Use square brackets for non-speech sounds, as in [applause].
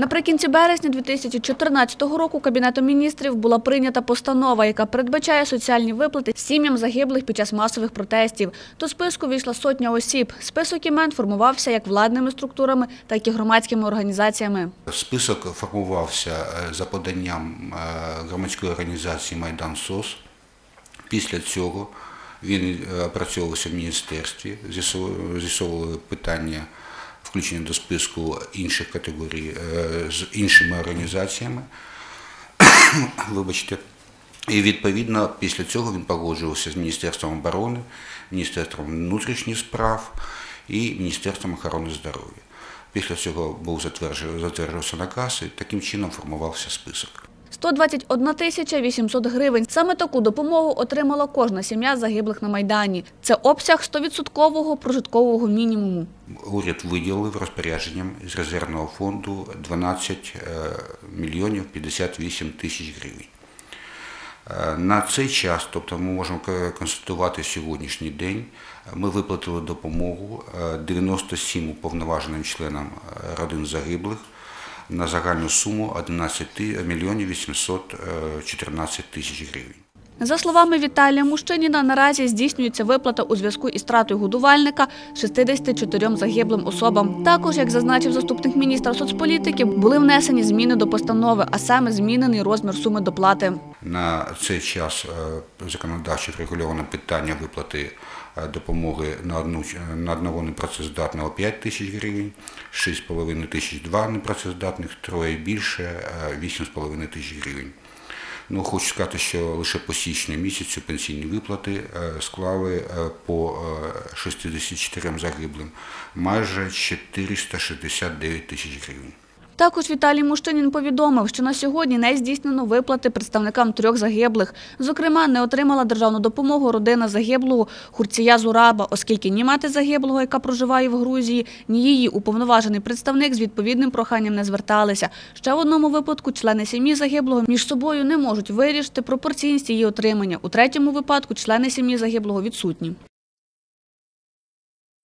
Наприкінці березня 2014 року Кабінетом міністрів була прийнята постанова, яка передбачає соціальні виплати сім'ям загиблих під час масових протестів. До списку війшла сотня осіб. Список імен формувався як владними структурами, так і громадськими організаціями. Список формувався е, за поданням е, громадської організації Майдан СОС. Після цього він е, опрацьовувався в міністерстві, з'ясовували питання включення до списку інших категорій е, з іншими організаціями. [coughs] Вибачте. І відповідно після цього він погоджувався з Міністерством оборони, Міністерством внутрішніх справ і Міністерством охорони здоров'я. Після цього був затверджувався, затверджувався наказ і таким чином формувався список. 121 тисяча 800 гривень. Саме таку допомогу отримала кожна сім'я загиблих на Майдані. Це обсяг 100% прожиткового мінімуму. Уряд виділив розпорядженням з резервного фонду 12 е, мільйонів 58 тисяч гривень. Е, На цей час, тобто ми можемо констатувати сьогоднішній день, е, ми виплатили допомогу е, 97 уповноваженим членам е, родин загиблих на загальну суму 11 ти- мільйонів 814 тисяч гривень. За словами Віталія Мущиніна, наразі здійснюється виплата у зв'язку із стратою годувальника 64 загиблим особам. Також, як зазначив заступник міністра соцполітики, були внесені зміни до постанови, а саме змінений розмір суми доплати. На цей час е, законодавчо врегульовано питання виплати е, допомоги на одну на одного непрацездатного 5 тисяч гривень, 6,5 тисяч два непрацездатних, троє більше е, 8,5 тисяч гривень. Ну, хочу сказати, що лише по січню місяцю пенсійні виплати е, склали е, по е, 64 загиблим майже 469 тисяч гривень. Також Віталій Мущинін повідомив, що на сьогодні не здійснено виплати представникам трьох загиблих. Зокрема, не отримала державну допомогу родина загиблого Хурція Зураба, оскільки ні мати загиблого, яка проживає в Грузії, ні її уповноважений представник з відповідним проханням не зверталися. Ще в одному випадку члени сім'ї загиблого між собою не можуть вирішити пропорційність її отримання. У третьому випадку члени сім'ї загиблого відсутні.